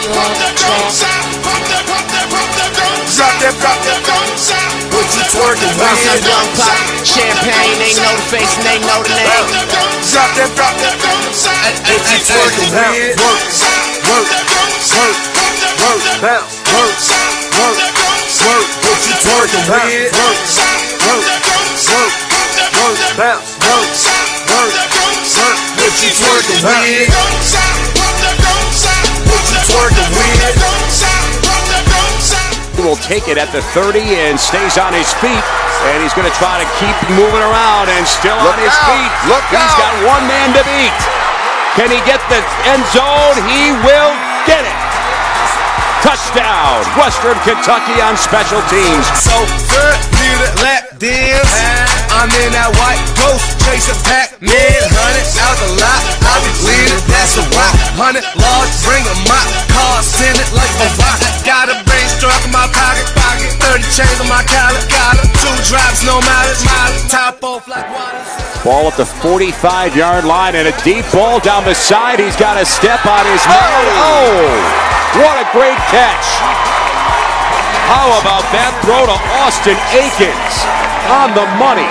Drop that, drop that, what you twerking with? Some young pop, champagne, they know the face and they know the name. Drop that, drop that, what you twerking with? Work, work, work, work, bounce, work, work, work, what you twerking with? Work, work, work, work, bounce, work, work, work, what you twerking with? Take it at the 30 and stays on his feet. And he's going to try to keep moving around and still Look on his out. feet. Look He's out. got one man to beat. Can he get the end zone? He will get it. Touchdown, Western Kentucky on special teams. So good, need a lap dance. I'm in that white ghost, chasing Pac-Man. Hundred out the lot, I be bleeding, that's a rock. Hundred large, bring a mop, car, send it like a rock. Got a brain struck in my pocket, pocket. 30 chains on my collar, collar. Two drops, no mileage, mileage. Top off like water. Ball at the 45 yard line and a deep ball down the side. He's got a step on his man. Oh, what a great catch. How about that throw to Austin Aikens on the money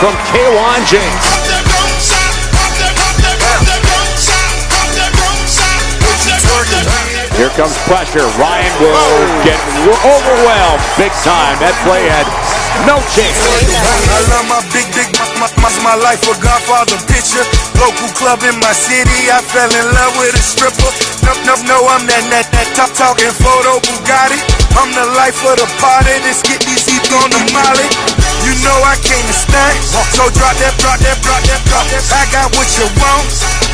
from Kawaun Jakes? Comes pressure. Ryan will get overwhelmed big time. That play had no chance. I love my big, big, my, my, my life a Godfather picture. Local club in my city, I fell in love with a stripper. No, no, no, I'm that, that, that top talking photo Bugatti. I'm the life of the party, let's get these heat on the molly. So drop that, drop that, drop that, drop that. I got what you want.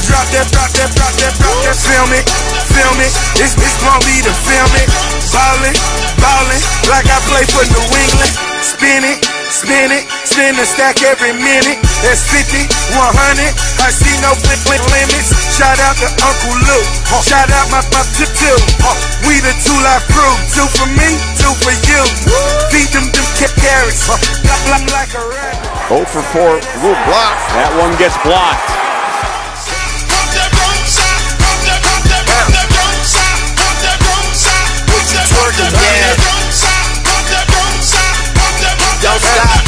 Drop that, drop that, drop that, drop that. Film it, film it. It's, it's gonna be the film it. Ballin', ballin', like I play for New England. Spin it, spin it, spin the stack every minute. That's 50, 100. I see no flip, flip limits. Shout out to Uncle Luke. Shout out my pop to two. We the two life crew. Two for me, two for you. Beat them, them ca- carrots. Block like a rat. 0 for 4, little block. That one gets blocked. Don't stop.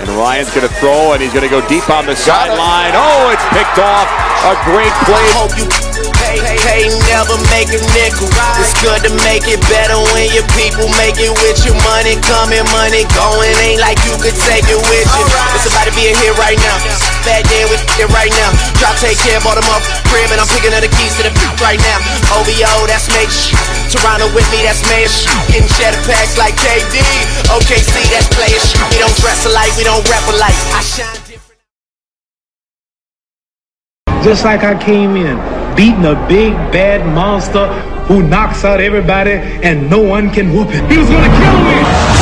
And Ryan's going to throw, and he's going to go deep on the sideline. Oh, it's picked off. A great play. Pay, pay, never make a nickel. It's good to make it better when your people make it with you. Money coming, money going. Ain't like you could take it with you. It's about to be a hit right now. Bad day with it right now. Drop, take care, bought them up crib, and I'm picking up the keys to the right now. OVO, that's major. Toronto with me, that's shit. Getting cheddar packs like KD. OKC, that's player. We don't dress alike, we don't rap alike. I shine. Just like I came in, beating a big bad monster who knocks out everybody and no one can whoop him. He was gonna kill me.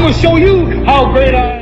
I'm gonna show you how great I am.